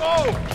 go!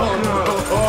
oh no. Oh.